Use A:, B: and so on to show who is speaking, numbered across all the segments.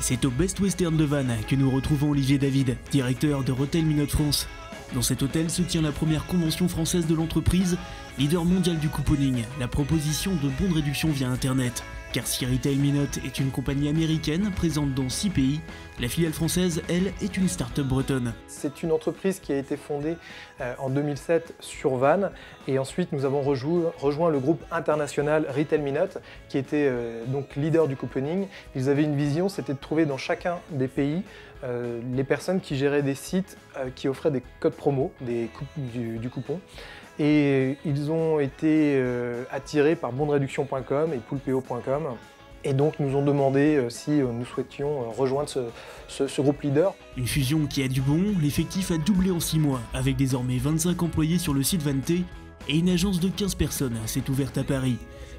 A: C'est au Best Western de Vannes que nous retrouvons Olivier David, directeur de Hotel Minute France. Dans cet hôtel se tient la première convention française de l'entreprise, leader mondial du couponing, la proposition de bons de réduction via Internet. Car si Retail Minute est une compagnie américaine présente dans 6 pays, la filiale française, elle, est une start-up bretonne.
B: C'est une entreprise qui a été fondée euh, en 2007 sur Vannes et ensuite nous avons rejoint, le groupe international Retail Minute qui était euh, donc leader du couponing. Ils avaient une vision, c'était de trouver dans chacun des pays euh, les personnes qui géraient des sites qui offraient des codes promo, des du coupon. Et ils ont été euh, attirés par bonderéduction.com et poulpeo.com et donc nous ont demandé euh, si euh, nous souhaitions rejoindre ce, groupe leader.
A: Une fusion qui a du bon, l'effectif a doublé en 6 mois, avec désormais 25 employés sur le site Vanté et une agence de 15 personnes s'est ouverte à Paris.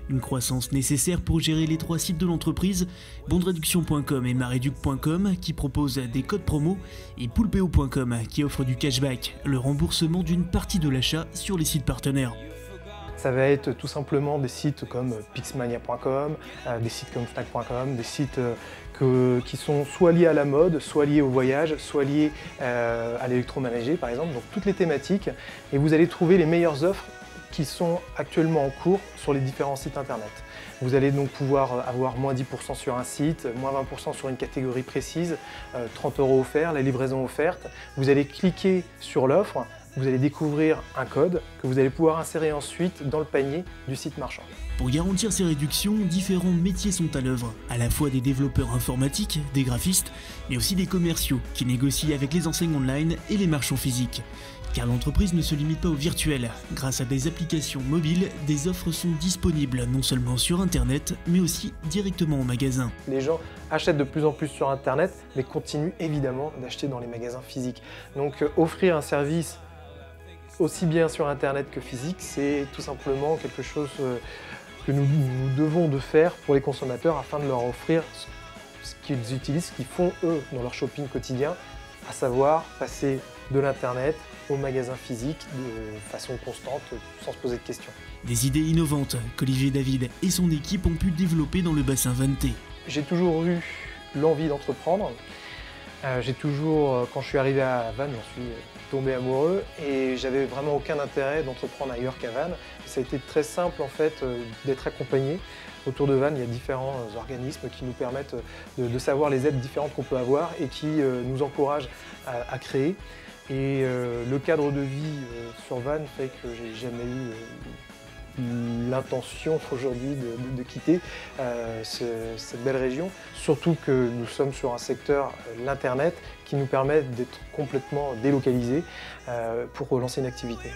A: Une croissance nécessaire pour gérer les trois sites de l'entreprise, bonderéduction.com et mareduc.com qui proposent des codes promo et poulpeo.com qui offre du cashback, le remboursement d'une partie de l'achat sur les sites partenaires.
B: Ça va être tout simplement des sites comme pixmania.com, euh, des sites comme fnac.com, des sites euh, qui sont soit liés à la mode, soit liés au voyage, soit liés euh, à l'électroménager par exemple, donc toutes les thématiques. Et vous allez trouver les meilleures offres sont actuellement en cours sur les différents sites internet. Vous allez donc pouvoir avoir moins 10% sur un site, moins 20% sur une catégorie précise, 30 euh, euros offerts, la livraison offerte. Vous allez cliquer sur l'offre, vous allez découvrir un code que vous allez pouvoir insérer ensuite dans le panier du site marchand.
A: Pour garantir ces réductions, différents métiers sont à l'œuvre, à la fois des développeurs informatiques, des graphistes, mais aussi des commerciaux qui négocient avec les enseignes online et les marchands physiques. Car l'entreprise ne se limite pas au virtuel. Grâce à des applications mobiles, des offres sont disponibles non seulement sur Internet, mais aussi directement au magasin.
B: Les gens achètent de plus en plus sur Internet, mais continuent évidemment d'acheter dans les magasins physiques. Donc euh, offrir un service aussi bien sur Internet que physique, c'est tout simplement quelque chose euh, que nous, nous, devons de faire pour les consommateurs afin de leur offrir ce qu'ils utilisent, ce qu'ils font eux dans leur shopping quotidien, à savoir passer de l'Internet au magasin physique de façon constante, sans se poser de questions.
A: Des idées innovantes qu'Olivier David et son équipe ont pu développer dans le bassin Vanté.
B: J'ai toujours eu l'envie d'entreprendre. Euh, j'ai toujours, euh, quand je suis arrivé à Vannes, j'en suis tombé amoureux et j'avais vraiment aucun intérêt d'entreprendre ailleurs qu'à Vannes. Ça a été très simple en fait euh, d'être accompagné. Autour de Vannes, il y a différents organismes qui nous permettent de, savoir les aides différentes qu'on peut avoir et qui nous encouragent à créer. Et euh, le cadre de vie euh, sur Vannes fait que j'ai jamais eu euh, l'intention aujourd'hui de, quitter cette belle région. Surtout que nous sommes sur un secteur, l'Internet, qui nous permet d'être complètement délocalisés pour relancer une activité.